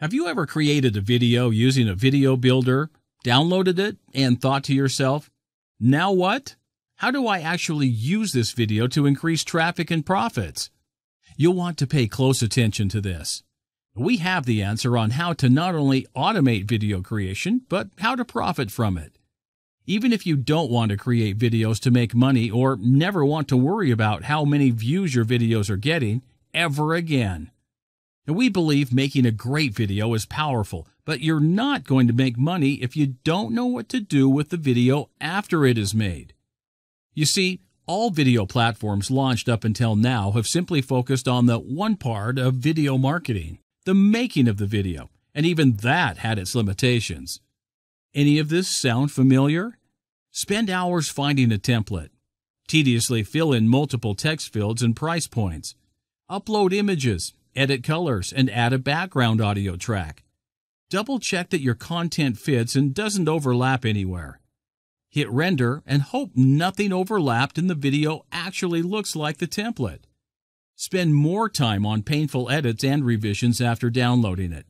Have you ever created a video using a video builder, downloaded it, and thought to yourself, now what? How do I actually use this video to increase traffic and profits? You'll want to pay close attention to this. We have the answer on how to not only automate video creation, but how to profit from it. Even if you don't want to create videos to make money or never want to worry about how many views your videos are getting ever again. And we believe making a great video is powerful, but you're not going to make money if you don't know what to do with the video after it is made. You see, all video platforms launched up until now have simply focused on the one part of video marketing, the making of the video, and even that had its limitations. Any of this sound familiar? Spend hours finding a template. Tediously fill in multiple text fields and price points. Upload images, edit colors, and add a background audio track. Double check that your content fits and doesn't overlap anywhere. Hit render and hope nothing overlapped in the video actually looks like the template. Spend more time on painful edits and revisions after downloading it.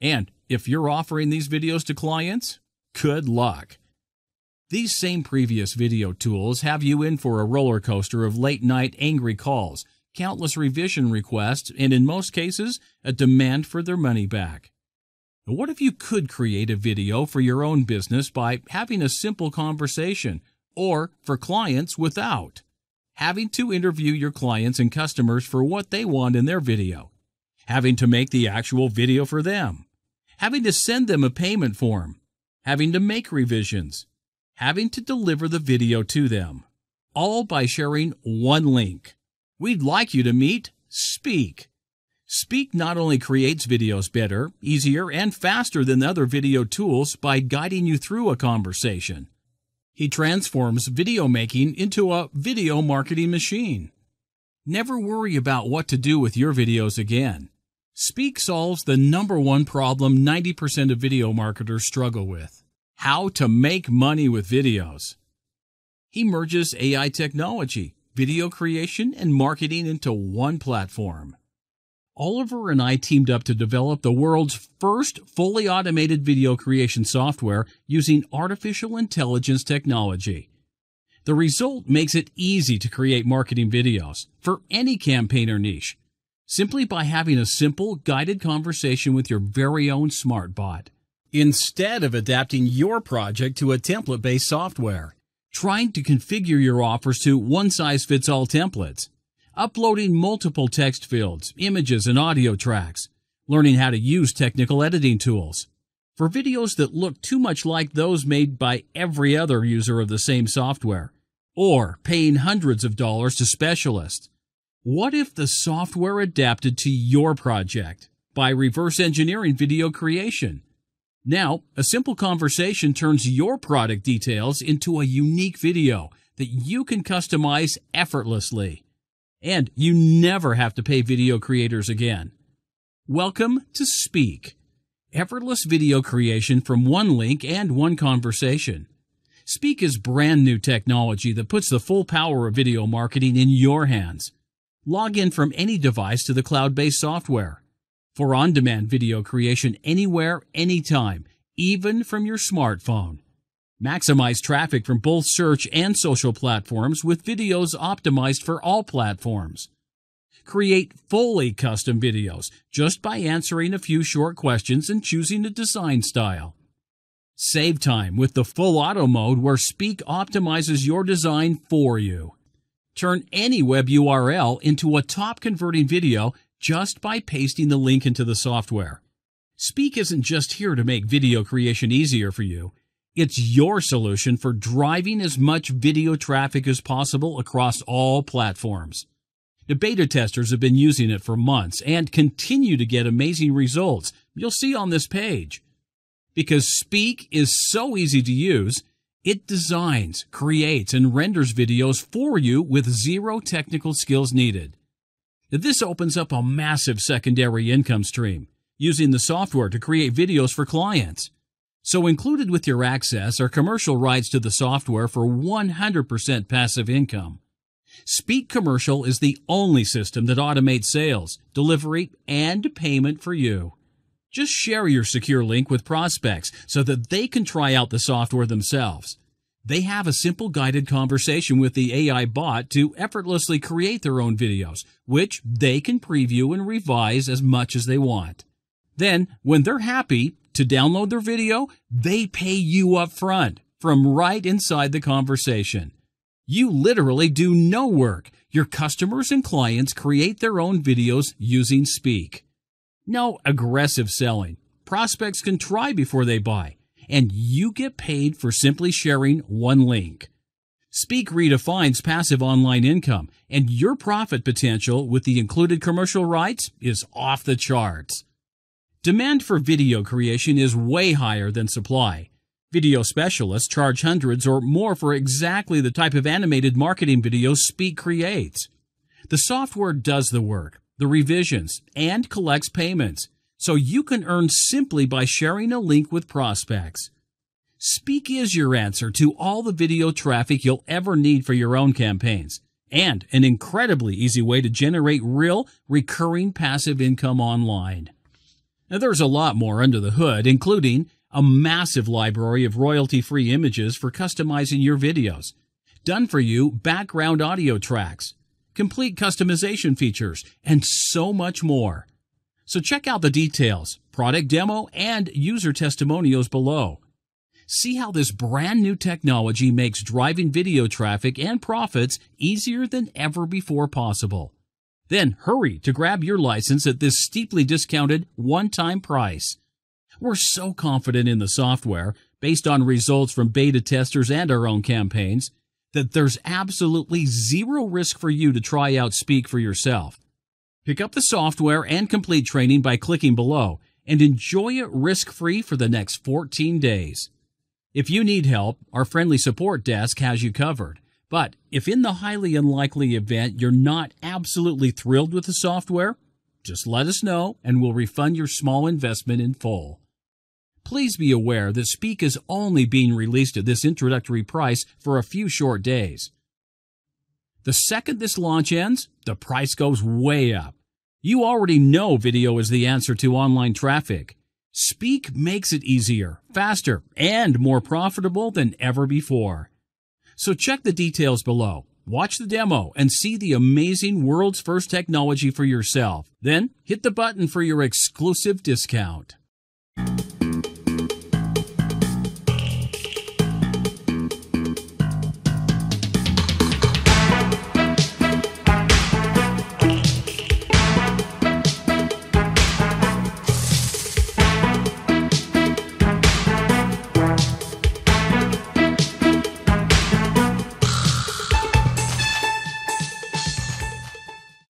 And if you're offering these videos to clients, good luck. These same previous video tools have you in for a roller coaster of late night angry calls countless revision requests, and in most cases, a demand for their money back. What if you could create a video for your own business by having a simple conversation, or for clients without? Having to interview your clients and customers for what they want in their video. Having to make the actual video for them. Having to send them a payment form. Having to make revisions. Having to deliver the video to them. All by sharing one link. We'd like you to meet Speaq. Speaq not only creates videos better, easier, and faster than other video tools by guiding you through a conversation. He transforms video making into a video marketing machine. Never worry about what to do with your videos again. Speaq solves the number one problem 90% of video marketers struggle with how to make money with videos. He merges AI technology, video creation, and marketing into one platform. Oliver and I teamed up to develop the world's first fully automated video creation software using artificial intelligence technology. The result makes it easy to create marketing videos for any campaign or niche, simply by having a simple guided conversation with your very own smart bot, instead of adapting your project to a template-based software trying to configure your offers to one-size-fits-all templates, uploading multiple text fields, images, and audio tracks, learning how to use technical editing tools. For videos that look too much like those made by every other user of the same software, or paying hundreds of dollars to specialists. What if the software adapted to your project by reverse engineering video creation? Now, a simple conversation turns your product details into a unique video that you can customize effortlessly. And you never have to pay video creators again. Welcome to Speaq, effortless video creation from one link and one conversation. Speaq is brand new technology that puts the full power of video marketing in your hands. Log in from any device to the cloud-based software for on-demand video creation anywhere, anytime, even from your smartphone. Maximize traffic from both search and social platforms with videos optimized for all platforms. Create fully custom videos just by answering a few short questions and choosing a design style. Save time with the full auto mode where Speaq optimizes your design for you. Turn any web URL into a top converting video just by pasting the link into the software. Speaq isn't just here to make video creation easier for you. It's your solution for driving as much video traffic as possible across all platforms. The beta testers have been using it for months and continue to get amazing results you'll see on this page. Because Speaq is so easy to use, it designs, creates, and renders videos for you with zero technical skills needed. This opens up a massive secondary income stream, using the software to create videos for clients. So included with your access are commercial rights to the software for 100% passive income. Speaq Commercial is the only system that automates sales, delivery, and payment for you. Just share your secure link with prospects so that they can try out the software themselves. They have a simple guided conversation with the AI bot to effortlessly create their own videos, which they can preview and revise as much as they want. Then, when they're happy to download their video, they pay you up front from right inside the conversation. You literally do no work. Your customers and clients create their own videos using Speaq. No aggressive selling. Prospects can try before they buy, and you get paid for simply sharing one link. Speaq redefines passive online income, and your profit potential with the included commercial rights is off the charts. Demand for video creation is way higher than supply. Video specialists charge hundreds or more for exactly the type of animated marketing videos Speaq creates. The software does the work, the revisions, and collects payments, so you can earn simply by sharing a link with prospects. Speaq is your answer to all the video traffic you'll ever need for your own campaigns, and an incredibly easy way to generate real, recurring passive income online. Now, there's a lot more under the hood, including a massive library of royalty-free images for customizing your videos, done for you background audio tracks, complete customization features, and so much more. So check out the details, product demo, and user testimonials below. See how this brand new technology makes driving video traffic and profits easier than ever before possible. Then hurry to grab your license at this steeply discounted one-time price. We're so confident in the software, based on results from beta testers and our own campaigns, that there's absolutely zero risk for you to try out Speaq for yourself. Pick up the software and complete training by clicking below and enjoy it risk-free for the next 14 days. If you need help, our friendly support desk has you covered. But if in the highly unlikely event you're not absolutely thrilled with the software, just let us know and we'll refund your small investment in full. Please be aware that Speaq is only being released at this introductory price for a few short days. The second this launch ends, the price goes way up. You already know video is the answer to online traffic. Speaq makes it easier, faster, and more profitable than ever before. So check the details below. Watch the demo and see the amazing world's first technology for yourself. Then hit the button for your exclusive discount.